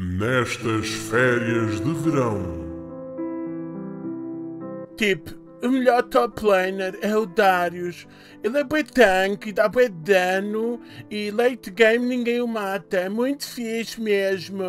Nestas férias de verão. Tipo, o melhor top laner é o Darius. Ele é bem tanque, dá bem dano e late game ninguém o mata. É muito fixe mesmo.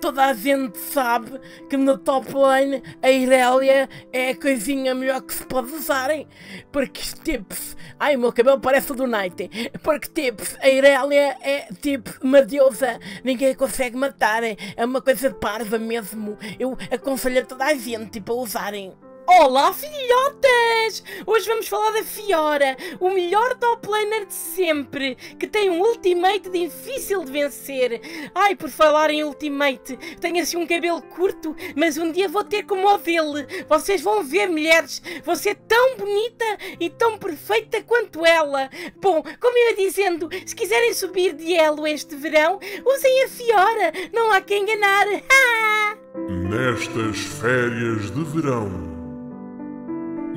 Toda a gente sabe que no top lane a Irelia é a coisinha melhor que se pode usarem. Porque tips. Ai, meu cabelo parece o do Night. Porque tips, a Irelia é tipo uma deusa. Ninguém a consegue matar. É uma coisa parva mesmo. Eu aconselho a toda a gente tipo, usarem. Olá, filhotas! Hoje vamos falar da Fiora, o melhor top laner de sempre, que tem um ultimate difícil de vencer. Ai, por falar em ultimate, tenho assim um cabelo curto, mas um dia vou ter como o dele. Vocês vão ver, mulheres, vou ser tão bonita e tão perfeita quanto ela. Bom, como eu ia dizendo, se quiserem subir de elo este verão, usem a Fiora, não há quem enganar. Nestas férias de verão.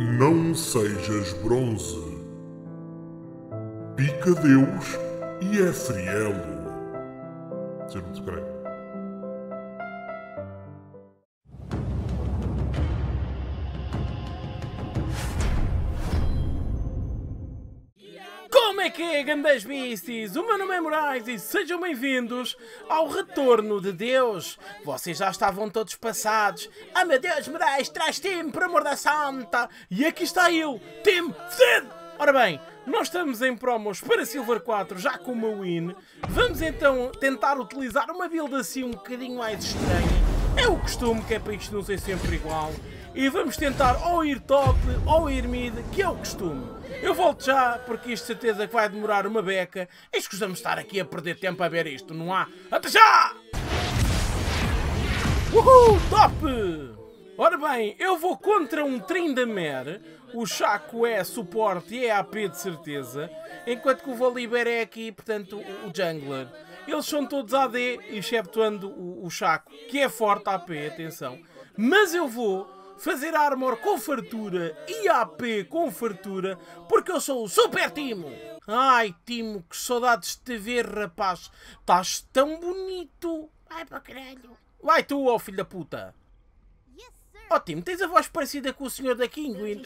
Não sejas bronze. Pica Deus e é frielo. Creio. Como é que é, gambas beasties? O meu nome é Moraes e sejam bem-vindos ao retorno de Deus. Vocês já estavam todos passados. Ah, meu Deus, Moraes, traz Tim, por amor da santa. E aqui está eu, Tim Zed. Ora bem, nós estamos em promos para Silver 4, já com uma win. Vamos então tentar utilizar uma build assim um bocadinho mais estranha. É o costume, que é para isto não ser sempre igual. E vamos tentar ou ir top ou ir mid, que é o costume. Eu volto já, porque isto certeza que vai demorar uma beca. E escusamos estar aqui a perder tempo a ver isto, não há? Até já! Uhul, top! Ora bem, eu vou contra um Trindamer. O Chaco é suporte e é AP de certeza. Enquanto que o Volibear é aqui, portanto, o, Jungler. Eles são todos AD, exceptuando o Chaco, que é forte AP, atenção. Mas eu vou fazer armor com fartura e AP com fartura, porque eu sou o Super Timo. Ai, Timo, que saudades de te ver, rapaz. Estás tão bonito. Vai para caralho. Vai tu, ó filho da puta. Ó Timo, tens a voz parecida com o senhor da Kinguin.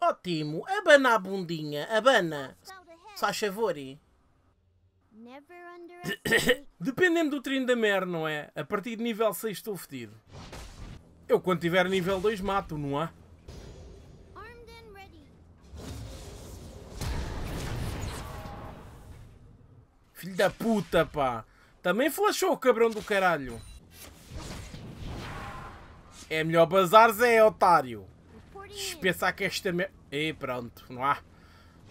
Ó Timo, abana a bundinha, abana. Faz favor. Dependendo do trem da mer, não é? A partir de nível 6 estou fedido. Eu quando tiver nível 2 mato, não há? Filho da puta, pá. Também flashou o cabrão do caralho. É melhor bazar Zé, otário. Pensar que esta me... E pronto, não há.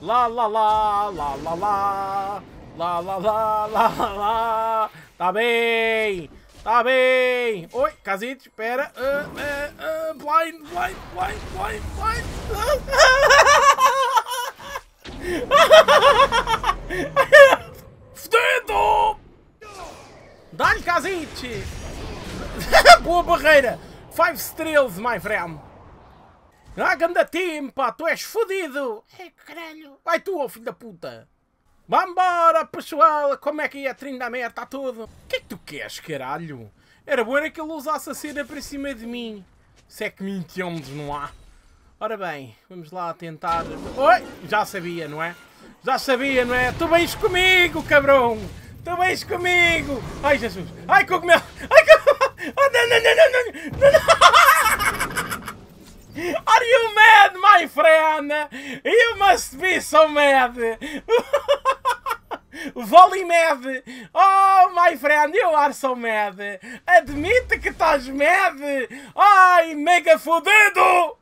Lá, lá, lá, lá, lá, lá. Lá, lá, lá, lá, lá, lá. Tá bem. Tá bem. Oi, Casito, espera. Uh, uh, uh, blind, blind, blind, blind, blind. Fudendo! Dá-lhe, Casite! Boa barreira! Five estrelas, my friend! Ah, ganda team, pá! Tu és fodido! É, caralho! Vai tu, ó filho da puta! Vambora, pessoal! Como é que é? Trinda merda, está tudo! O que é que tu queres, caralho? Era bom que ele usasse a cena para cima de mim. Se é que me entendes, não há? Ora bem, vamos lá tentar... Oi! Já sabia, não é? Já sabia, não é? Tu vens comigo, cabrão! Tu vens comigo! Ai, Jesus! Ai, cogumelo! Ai, cogumelo! Oh, não, não, não, não, não, não! Are you mad, my friend? You must be so mad! Volley mad! Oh, my friend, you are so mad! Admite que estás mad! Ai, mega fodido!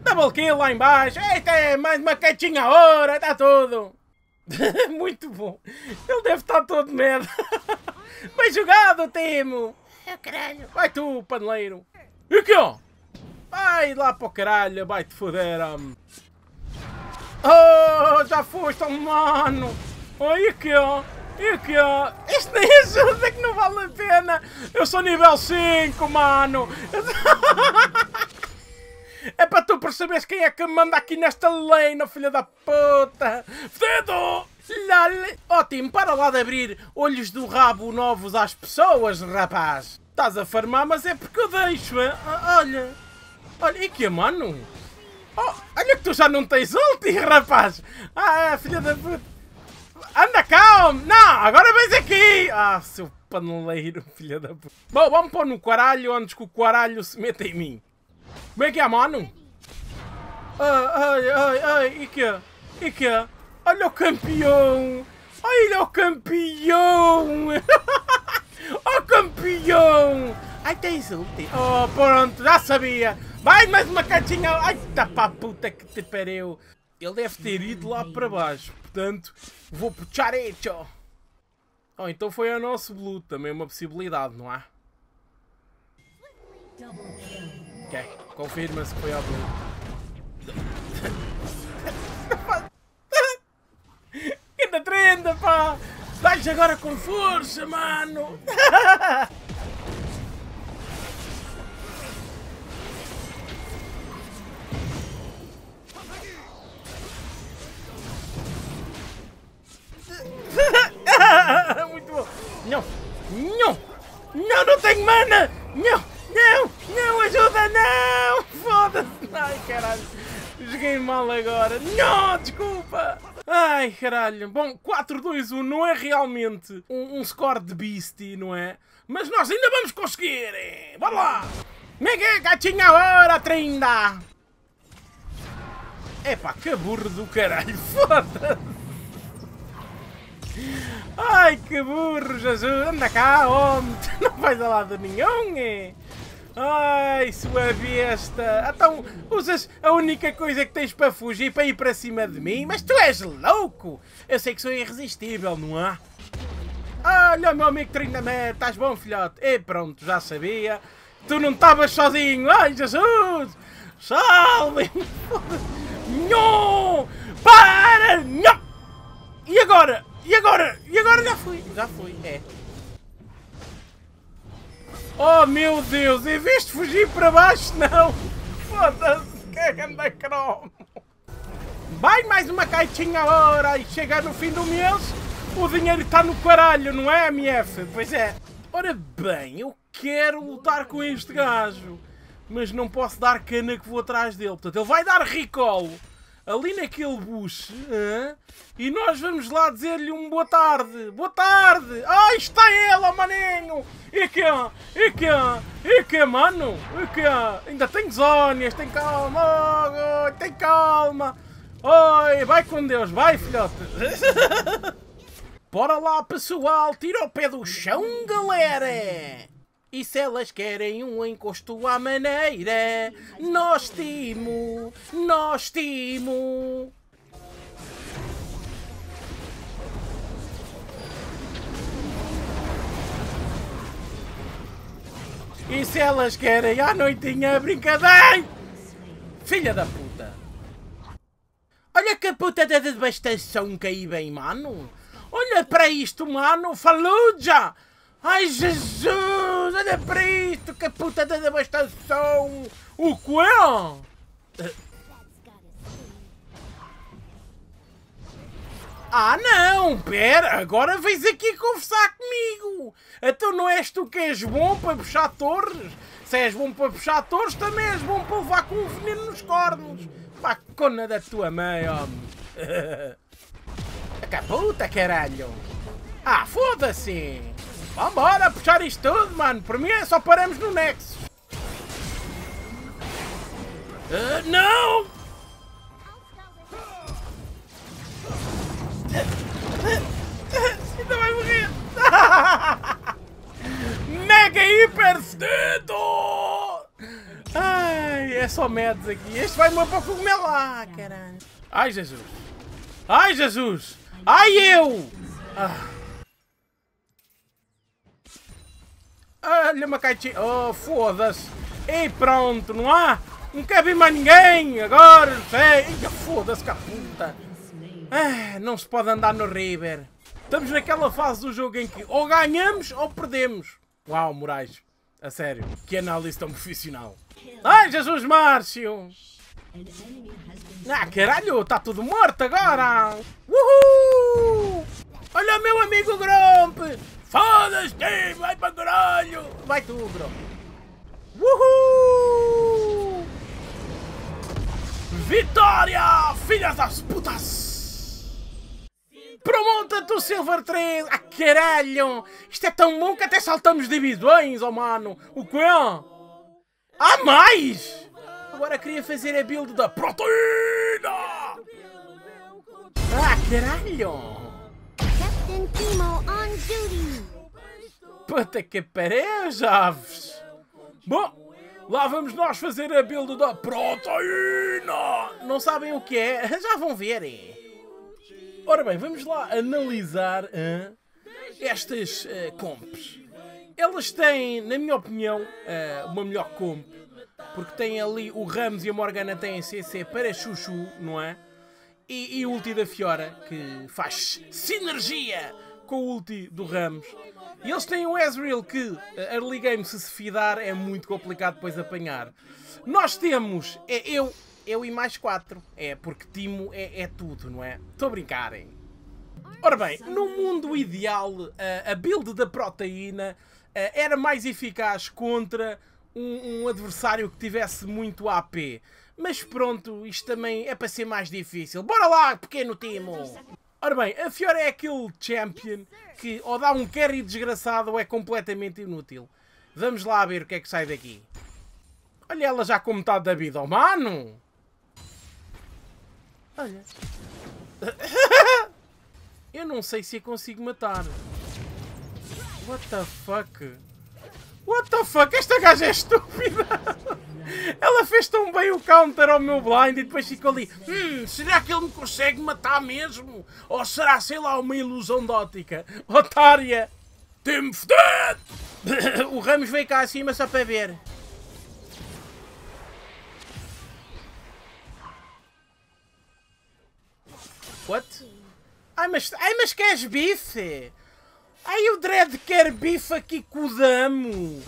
Double kill lá embaixo! Eita, é mais uma quietinha hora, está tudo! Muito bom! Ele deve estar todo mad! Bem jogado, Timo! É caralho! Vai tu, paneleiro! E o que ó? Vai lá para o caralho, vai-te foder! Oh, já foste, oh, mano! Olha aqui, ó! E aqui, ó! Isto nem ajuda que não vale a pena! Eu sou nível 5, mano! É para tu perceberes quem é que manda aqui nesta lane, filha da puta! Lol. Ótimo, para lá de abrir olhos do rabo novos às pessoas, rapaz. Estás a farmar, mas é porque eu deixo, hein? Ah, Olha. Olha, e que é, mano? Oh, olha que tu já não tens ulti, rapaz. Ah, é, filha da puta. Anda calma! Não, agora vens aqui! Ah, seu paneleiro, filha da puta. Bom, vamos pôr no quaralho antes que o quaralho se meta em mim. Como é que é, mano? Ai, ai, ai, ai, e que? E que? Olha o campeão! Olha o campeão! oh, campeão! Ai, tens ulti. Oh, pronto, já sabia. Vai mais uma caixinha. Ai, tá pra puta que te pariu. Ele deve ter ido lá para baixo. Portanto, vou puxar isso. Oh, então foi a nosso blue. Também uma possibilidade, não há? Ok, confirma-se que foi a blue. Que da trenda, pá! Dá-lhes agora com força, mano! Não! Não! Não, tenho mana! Não! Não! Não, ajuda! Não! Foda-se! Ai, caralho! Joguei mal agora! Não! Desculpa! Ai, caralho! Bom, 4-2-1 não é realmente um, um score de Beastie, não é? Mas nós ainda vamos conseguir! Bora lá! Mega gatinha agora, 30! Epá, que burro do caralho! Foda-se! Ai, que burro, Jesus! Anda cá, homem! Não vais a lado nenhum, é? Ai, sua besta! Então, usas a única coisa que tens para fugir para ir para cima de mim? Mas tu és louco! Eu sei que sou irresistível, não é? Olha, meu amigo Trindamé, estás bom, filhote? E pronto, já sabia. Tu não estavas sozinho! Ai, Jesus! Salve! Não! Para! Não! E agora? E agora? E agora já fui. Já fui, é. Oh meu Deus, em vez de fugir para baixo, não. Foda-se, que ganda cromo. Vai mais uma caixinha agora e chega no fim do mês, o dinheiro está no caralho, não é, MF? Pois é. Ora bem, eu quero lutar com este gajo, mas não posso dar cana que vou atrás dele. Portanto, ele vai dar recall ali naquele bush hã? e nós vamos lá dizer-lhe um boa tarde. Boa tarde! Ai, está oh, maninho! E que E que E que, mano? E que Ainda tem zónias, tem calma! Oh, tem calma! Oi, vai com Deus, vai, filhote! Bora lá, pessoal! Tira o pé do chão, galera! E se elas querem um encosto à maneira, nós timo, nós timo. E se elas querem à noitinha brincadeira, filha da puta. Olha que puta de devastação que aí vem, mano. Olha para isto, mano. Faluja! Ai, Jesus! Olha para isto! Que puta de devastação! O quê? Ah, não! Pera! Agora vens aqui conversar comigo! Então não és tu que és bom para puxar torres? Se és bom para puxar torres, também és bom para levar com o veneno nos cornos! Pá, cona da tua mãe, homem! Que puta, caralho! Ah, foda-se! Vambora puxar isto tudo, mano! Por mim é só paramos no Nexus! Ah, não! Ainda vai morrer! Mega hiper cedo! Ai, é só medos aqui. Este vai morrer para o cogumelo. Ah, caralho. Ai, Jesus. Ai, Jesus. Ai, eu. Ah. Olha uma caixinha. Oh, foda-se. E pronto, não há? Não quer vir mais ninguém. Agora, sei. Foda-se, caputa. Ah, não se pode andar no River. Estamos naquela fase do jogo em que ou ganhamos ou perdemos. Uau, Moraes. A sério. Que análise tão profissional. Ai, Jesus Márcio. Ah, caralho, está tudo morto agora. Uhul! Olha o meu amigo Gromp! Foda-se, vai para caralho! Vai tu, Gromp! Uhul! Vitória, filha das putas! Promonta-te o Silver 3! Ah, caralho! Isto é tão bom que até saltamos divisões, oh mano! O quê? Há mais! Agora queria fazer a build da proteína! Ah, caralho! Puta que pariu, jovens! Bom, lá vamos nós fazer a build da proteína! Não sabem o que é? Já vão ver! Ora bem, vamos lá analisar estas eh, comps. Elas têm, na minha opinião, eh, uma melhor comp. Porque tem ali o Ramos e a Morgana têm CC para Chuchu, não é? E, e o ulti da Fiora, que faz sinergia com o ulti do Ramos. E eles têm o Ezreal, que a early game, se se fidar, é muito complicado depois apanhar. Nós temos, é eu, eu e mais quatro. É, porque Timo é, é tudo, não é? Estou a brincar, hein? Ora bem, no mundo ideal, a- a build da proteína eh, era mais eficaz contra um adversário que tivesse muito AP. Mas pronto, isto também é para ser mais difícil. Bora lá, pequeno Timo! Ora bem, a Fiora é aquele champion que ou dá um carry desgraçado ou é completamente inútil. Vamos lá ver o que é que sai daqui. Olha ela já com metade da vida, oh mano! Olha. Eu não sei se a consigo matar. What the fuck? What the fuck? Esta gaja é estúpida! Ela fez tão bem o counter ao meu blind e depois ficou ali. Hum, será que ele me consegue matar mesmo? Ou será, sei lá, uma ilusão de ótica? Otária! Tem-me! O Ramos veio cá acima só para ver. What? Ai, mas, ai, mas queres bife? Ai, o Dredd quer bife aqui com o Damo.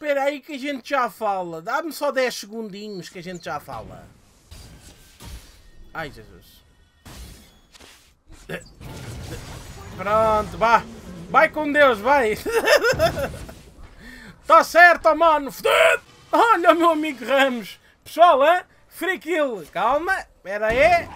Espera aí que a gente já fala. Dá-me só 10 segundinhos que a gente já fala. Ai, Jesus. Pronto, vá. Vai com Deus, vai. Tá certo, mano. Olha o meu amigo Ramos. Pessoal, hein? Free kill. Calma. Espera aí.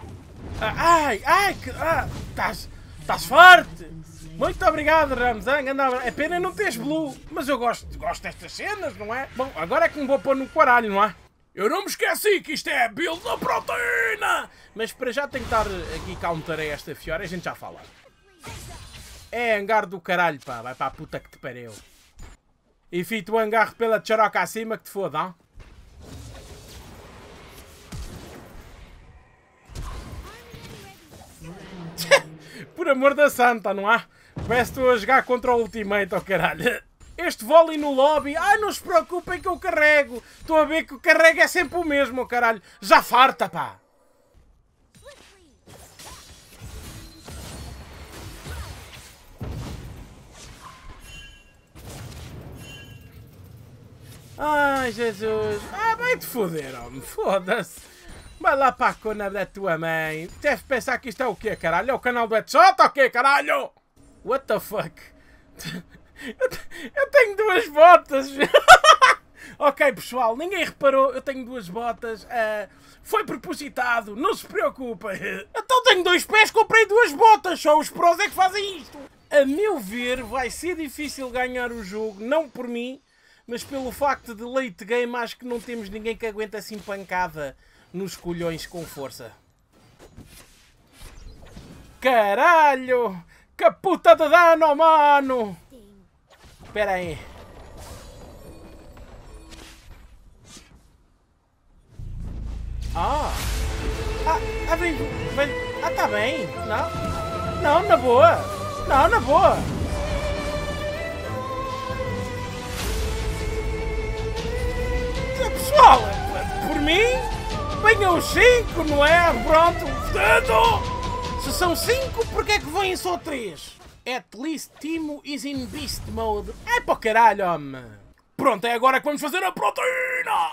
Ah, Ai, ai. Ah, estás. Estás forte! Muito obrigado, abra- É pena não teres blue, mas eu gosto, gosto destas cenas, não é? Bom, agora é que me vou pôr no quaralho, não é? Eu não me esqueci que isto é build da proteína! Mas para já tentar aqui counter a esta fiora, a gente já fala. É hangar do caralho, pá. Vai para a puta que te pariu. E fito o hangar pela tcharoca acima que te foda, hein? Por amor da santa, não há? Parece que estou a jogar contra o Ultimate, oh caralho. Este vôlei no lobby, ai não se preocupem que eu carrego. Estou a ver que o carrego é sempre o mesmo, oh caralho. Já farta, pá. Ai, Jesus. Ah, vai-te foder, homem. Foda-se. Vai lá para a cona da tua mãe. Deve pensar que isto é o quê, caralho? É o canal do Headshot ou quê, caralho? What the fuck? Eu te- Eu tenho duas botas. ok, pessoal, ninguém reparou. Eu tenho duas botas. ah, foi propositado, não se preocupe. Então tenho dois pés, comprei duas botas. Só os prós é que fazem isto. A meu ver, vai ser difícil ganhar o jogo, não por mim, mas pelo facto de late game, acho que não temos ninguém que aguente assim pancada nos colhões com força. Caralho! Que puta de dano, mano! Espera aí. Ah! Ah, ah, vem, vem. Ah, tá bem. Não. Não, na boa. Não, na boa. Pessoal, por mim, venham os 5, não é? Pronto, portanto, se são 5, porque é que vêm só 3? At least Timo is in beast mode. É para caralho, homem. Pronto, é agora que vamos fazer a proteína.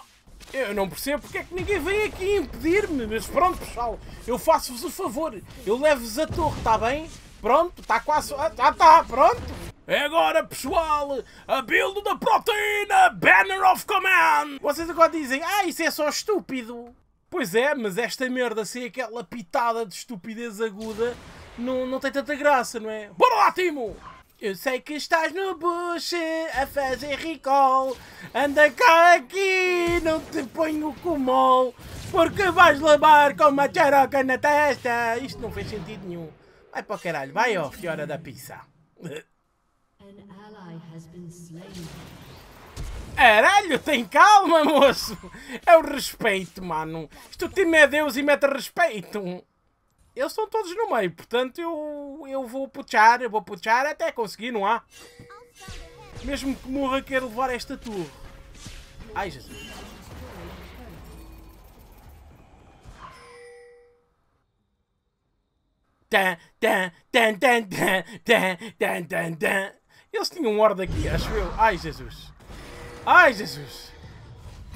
Eu não percebo porque é que ninguém vem aqui impedir-me, mas pronto, pessoal, eu faço-vos o favor. Eu levo-vos a torre, está bem? Pronto, está quase. Ah, está, pronto. É agora, pessoal, a build da proteína Banner of Command. Vocês agora dizem, ah, isso é só estúpido. Pois é, mas esta merda sem aquela pitada de estupidez aguda não, não tem tanta graça, não é? Bora lá, Timo! Eu sei que estás no bush a fazer recall. Anda cá aqui, não te ponho com mol. Porque vais levar com uma charoca na testa. Isto não fez sentido nenhum. Vai para o caralho, vai ó, fiora da pizza. An ally has been slain. Caralho, tem calma, moço! É o respeito, mano. Isto o time é Deus e mete respeito. Eles estão todos no meio, portanto eu, eu vou puxar, eu vou puxar até conseguir, não há? Mesmo que morra, quero levar esta torre. Ai, Jesus. Eles tinham um horde aqui, acho eu. Ai, Jesus. Ai, Jesus.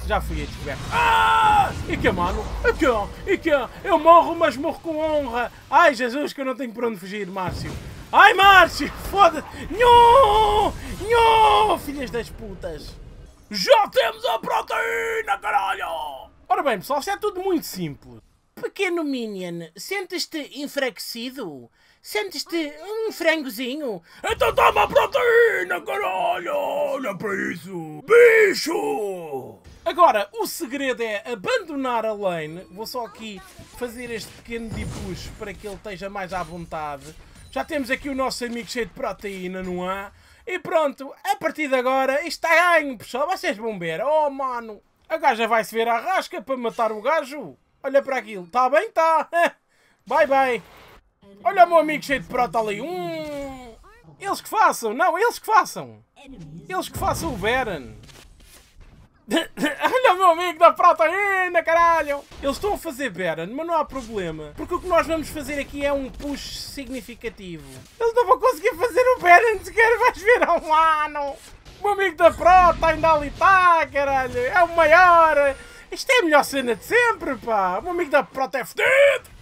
Já fui a descoberto. Ah! E que mano? E que? E que? Eu morro, mas morro com honra. Ai, Jesus, que eu não tenho por onde fugir, Márcio. Ai, Márcio! Foda-se! Nhô! Nhô! Filhas das putas! Já temos a proteína, caralho! Ora bem, pessoal, isto é tudo muito simples. Pequeno Minion, sentes-te enfraquecido? Sentes-te um frangozinho? Então toma proteína, caralho! Olha para isso! Bicho! Agora, o segredo é abandonar a lane. Vou só aqui fazer este pequeno dipuxo para que ele esteja mais à vontade. Já temos aqui o nosso amigo cheio de proteína, não é? E pronto, a partir de agora, isto está ganho, pessoal. Vocês vão ver. Oh, mano. A gaja vai se ver à rasca para matar o gajo. Olha para aquilo. Está bem? Está. Bye, bye. Olha o meu amigo cheio de prota ali. Hum. Eles que façam. Não, eles que façam. Eles que façam o Baron. Olha o meu amigo da proteína, caralho! Eles estão a fazer Baron, mas não há problema. Porque o que nós vamos fazer aqui é um push significativo. Eles não vão conseguir fazer o Baron sequer, vais ver há um ano! O meu amigo da prota ainda ali está, caralho! É o maior! Isto é a melhor cena de sempre, pá! O meu amigo da prota é fedido!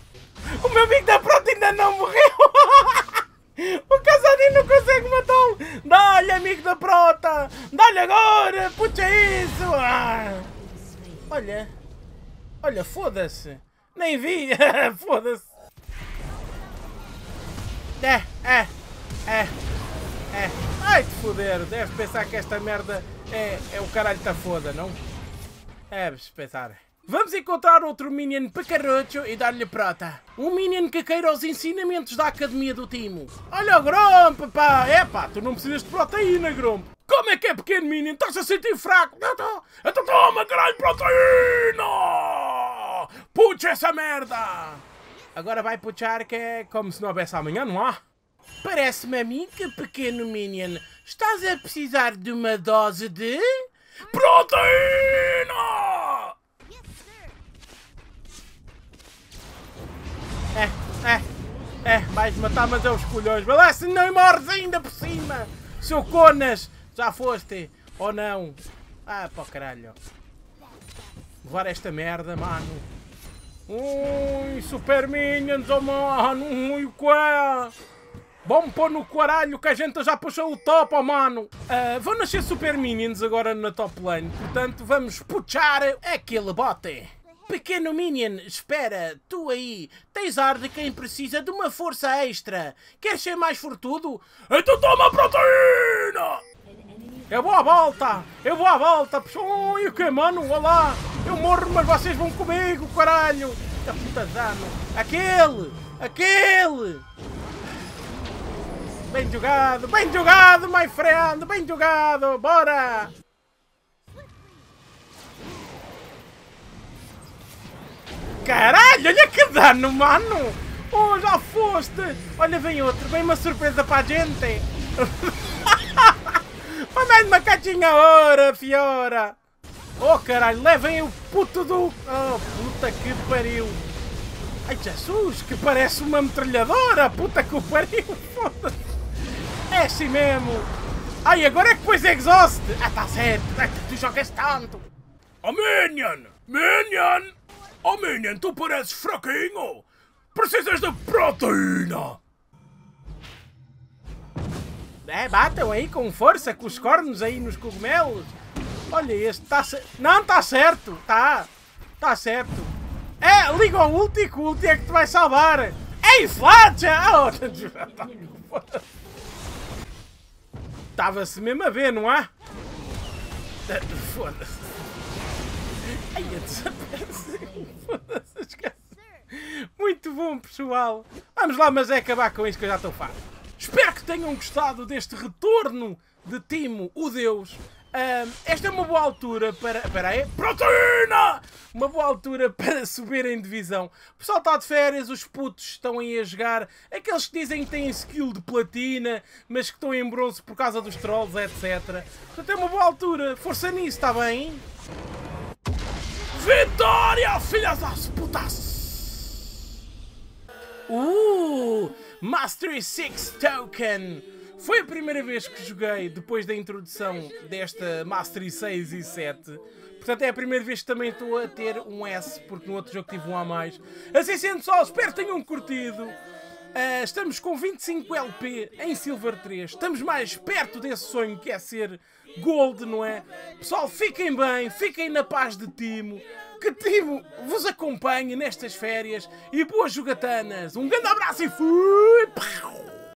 O meu amigo da prota ainda não morreu! O Casadinho não consegue matá-lo! Dá-lhe, amigo da prota! Dá-lhe agora! Puxa isso! Ah. Olha! Olha, foda-se! Nem vi! foda-se! É, é, é, é. Ai, te foder! Deve pensar que esta merda é, é o caralho da foda, não? É, pensar. Vamos encontrar outro Minion pacarrocho e dar-lhe prata. Um Minion que queira os ensinamentos da Academia do Timo. Olha o Gromp, pá! É pá, tu não precisas de proteína, Gromp. Como é que é pequeno Minion? Estás a sentir fraco? Então toma, caralho, proteína! Puxa essa merda! Agora vai puxar que é como se não houvesse amanhã, não há? Parece-me a mim que, pequeno Minion, estás a precisar de uma dose de... Proteína! É, é, é, matar, mas é os colhões. Vai lá, se não morres ainda por cima. Seu Conas, já foste. Ou não? Ah, pá, caralho. Levar esta merda, mano. Ui, Super Minions, oh mano. Ui, quá. Vamos pôr no caralho que a gente já puxou o top, oh mano. Ah, vão nascer Super Minions agora na top lane. Portanto, vamos puxar aquele bote. Pequeno Minion, espera, tu aí, tens ar de quem precisa de uma força extra. Queres ser mais fortudo? Então toma proteína! Eu vou à volta! Eu vou à volta! pessoal. Ui, o que, mano? Olá! Eu morro, mas vocês vão comigo, caralho! Da puta dano! Aquele! Aquele! Bem jogado! Bem jogado, my friend! Bem jogado! Bora! Caralho, olha que dano, mano! Oh, já foste! Olha, vem outro, vem uma surpresa para a gente! Manda uma caixinha hora, fiora! Oh caralho, levem o puto do. Oh puta que pariu! Ai Jesus, que parece uma metralhadora! Puta que pariu! Foda-se! É assim mesmo! Ai, agora é que pôs exhaust! Ah, tá certo! Que tu jogas tanto! Oh Minion! Minion! Oh Minion, tu pareces fraquinho! Precisas de proteína! É, batam aí com força, com os cornos aí nos cogumelos. Olha este, está certo. Não, está certo. Está. Está certo. É, liga ao ulti que o ulti é que te vai salvar. Ei, Flatcha! Oh, Estava-se mesmo a ver, não é? Foda-se. Ai, eu desapareci. Muito bom, pessoal. Vamos lá, mas é acabar com isto que eu já estou farto. Espero que tenham gostado deste retorno de Timo, o Deus. Ahm, esta é uma boa altura para. Espera aí. Proteína! Uma boa altura para subir em divisão. O pessoal está de férias, os putos estão aí a jogar. Aqueles que dizem que têm skill de platina, mas que estão em bronze por causa dos trolls, etc. Portanto, é uma boa altura. Força nisso, está bem? Vitória, filhas das putas! Uh! Mastery 6 Token! Foi a primeira vez que joguei depois da introdução desta Mastery 6 e 7. Portanto, é a primeira vez que também estou a ter um S, porque no outro jogo tive um a mais. Assim sendo só, espero que tenham curtido. Ah, estamos com 25 LP em Silver 3. Estamos mais perto desse sonho que é ser Gold, não é? Pessoal, fiquem bem, fiquem na paz de Timo. Que Timo vos acompanhe nestas férias e boas jogatanas. Um grande abraço e fui!